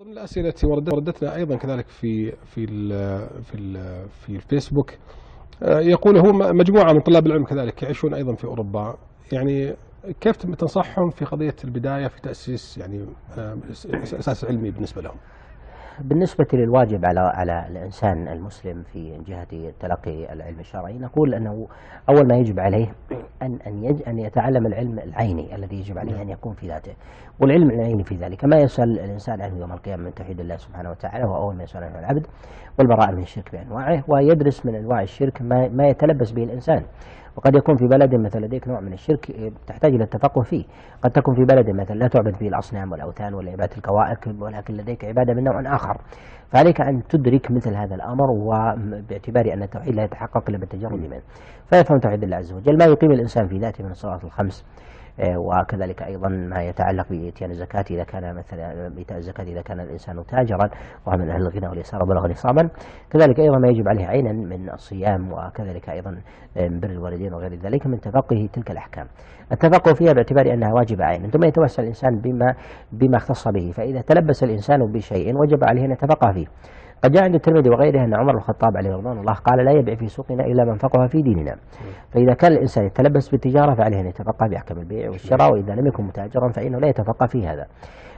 ضمن الأسئلة التي وردت وردتنا أيضا كذلك في في ال في ال في الفيسبوك آه، يقول هو مجموعة من طلاب العلم كذلك يعيشون أيضا في أوروبا يعني كيف تنصحهم في قضية البداية في تأسيس يعني آه، أساس علمي بالنسبة لهم؟ بالنسبة للواجب على على الإنسان المسلم في جهة تلقي العلم الشرعي نقول أنه أول ما يجب عليه أن أن يج أن يتعلم العلم العيني الذي يجب عليه أن يكون في ذاته. والعلم العيني في ذلك ما يسأل الإنسان عنه يوم القيامة من توحيد الله سبحانه وتعالى وهو أول ما يسأل عنه العبد والبراءة من الشرك بأنواعه ويدرس من أنواع الشرك ما ما يتلبس به الإنسان. وقد يكون في بلد مثلا لديك نوع من الشرك تحتاج إلى التفقه فيه، قد تكون في بلد مثلا لا تعبد فيه الأصنام والأوثان ولا عبادة الكواكب ولكن لديك عبادة من نوع آخر. فعليك أن تدرك مثل هذا الأمر وباعتبار أن التوحيد لا يتحقق إلا بالتجرد منه. فيفهم توحيد الله عز وجل، ما يقيم الإنسان في ذاته من الصلوات الخمس وكذلك أيضا ما يتعلق بإتيان الزكاة إذا كان مثلا بايتاء الزكاة إذا كان الإنسان تاجرا وهو من أهل الغنى واليسار بلغ نصابا كذلك أيضا ما يجب عليه عينا من الصيام وكذلك أيضا آه، من بر الوالدين وغير ذلك من تفقه تلك الأحكام. التفقه فيها باعتبار أنها واجبه عين ثم يتوسع الإنسان بما بما اختص به فإذا تلبس الإنسان بشيء وجب عليه أن يتفقه فيه. قد جاء عند الترمذي وغيره أن عمر الخطاب عليه رضوان الله قال لا يبيع في سوقنا إلا من فقه في ديننا. فإذا كان الإنسان يتلبس بالتجارة فعليه أن يتفقه باحكام البيع والشراء وإذا لم يكن متاجرا فإنه لا يتفقه في هذا.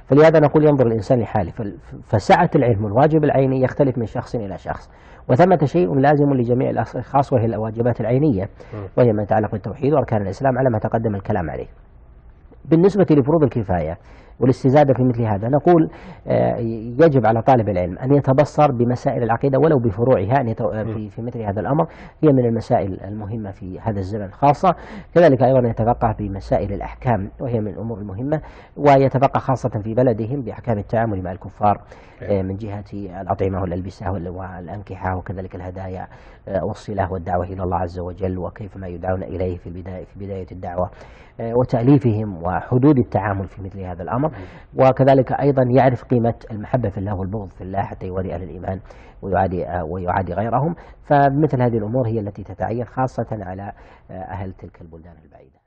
فلهذا نقول ينظر الإنسان لحاله فسعة العلم والواجب العيني يختلف من شخص إلى شخص وثمة شيء لازم لجميع الأشخاص وهي الواجبات العينية وهي ما يتعلق بالتوحيد وأركان الإسلام على ما تقدم الكلام عليه. بالنسبة لفروض الكفاية والاستزادة في مثل هذا. نقول آه، يجب على طالب العلم أن يتبصر بمسائل العقيدة ولو بفروعها أن آه، في, في مثل هذا الأمر. هي من المسائل المهمة في هذا الزمن خاصة. كذلك أيضا يتفقه بمسائل الأحكام وهي من الأمور المهمة ويتفقه خاصة في بلدهم بأحكام التعامل مع الكفار آه، من جهة الأطعمة والألبسة وال- والأنكحة وكذلك الهدايا والصلة والدعوة إلى الله عز وجل وكيف ما يدعون إليه في البداية في بداية الدعوة وتأليفهم وحدود التعامل في مثل هذا الأمر. وكذلك أيضا يعرف قيمة المحبة في الله والبغض في الله حتى يوالي أهل الإيمان ويعادي آه، ويعادي غيرهم. فمثل هذه الأمور هي التي تتعين خاصة على آه، أهل تلك البلدان البعيدة.